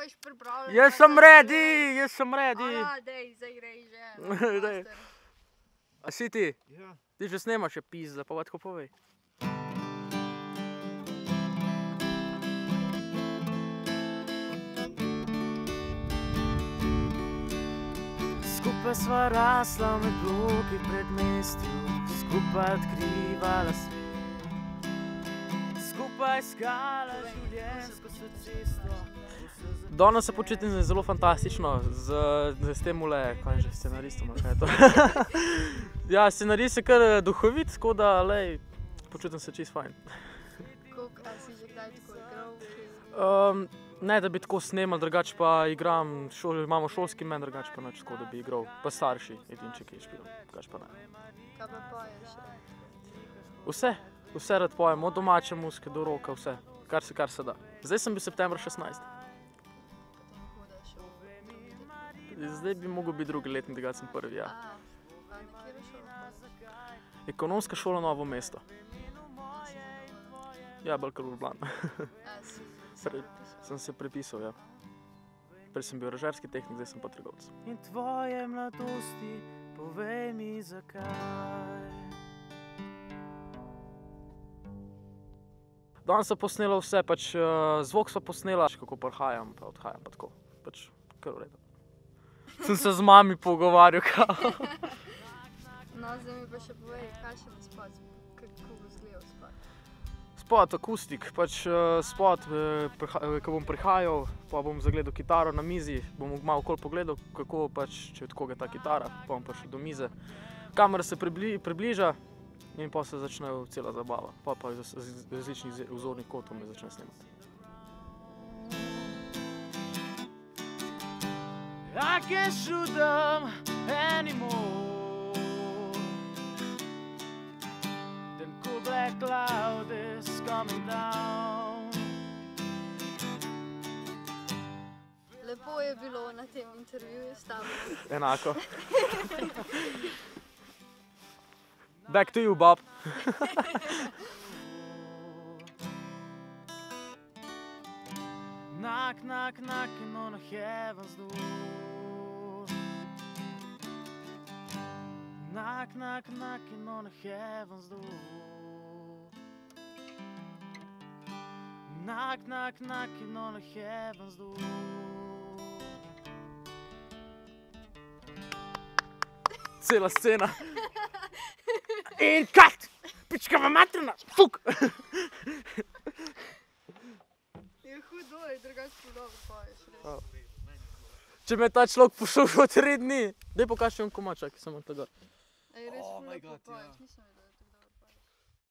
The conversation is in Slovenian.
veš pripravljen. Jaz sem ready, jaz sem ready. Ja, dej, zdaj grej že. Dej. A si ti? Ja. Ti že snemaš, je pizda, pa tako povej. Skupaj sva rasla med bloki pred mestjem, skupaj odkrivala svet. Skupaj iskala življenjsko se cesto. Danes se počutim zelo fantastično, z, z, z tem ule, kaj že, scenaristom kaj je to. ja, scenarist je kar eh, duhovit, tako da, lej, počutim se čist fajn. Koliko, si že kdaj tako igral? Um, ne, da bi tako snemal, drugače pa igram, šol, imamo šolski men, drugače pa nič tako, da bi igral, pa starši, edinček je špil, drugače pa ne. Kaj pa poješ? Vse, vse rad pojem, od domače muske do roka, vse, kar se, kar se da. Zdaj sem bil september 16. Zdaj bi mogel biti drugi letnik, tega sem prvi. Ja. Ekonomska šola Novo mesto. Ja. A si Pre- Sem se prepisal, ja. Prej sem bil ražarski tehnik, zdaj sem pa trgovec. In tvoje mladosti, povej mi zakaj. Danes sem posnela vse, pač uh, zvok sem posnela, kako prihajam, pa odhajam, pa tako. Pač kar v redu. Sem se z mami pogovarjal, kao. No, zdaj mi pa še povej, kaj še bo spad, kako bo izgledal spad. Spot, akustik, pač uh, spot, uh, ko bom prihajal, pa bom zagledal kitaro na mizi, bom malo okoli pogledal, kako pač, če od koga je ta kitara, pa bom prišel do mize. Kamera se pribli, približa in pa se začne cela zabava, pa pa iz, različnih vzornih kotov me začne snemati. I can't shoot them anymore. Them cool black cloud is coming down. Lepo je bilo na tem intervjuju s tabo. Enako. Back to you, Bob. knock, knock, knocking on heaven's door. Knock, knock, knocking on heaven's door. Knock, knock, knocking on heaven's door. Cela scena. In kat! Pička v materina! Fuk! Je hudo, je drugače pa dobro poješ. res. Če me je ta človek poslušal tri dni, daj pokaži on komačak, samo tega. Ej, res Oh ful lepo God, ja. poješ, nisem vedela.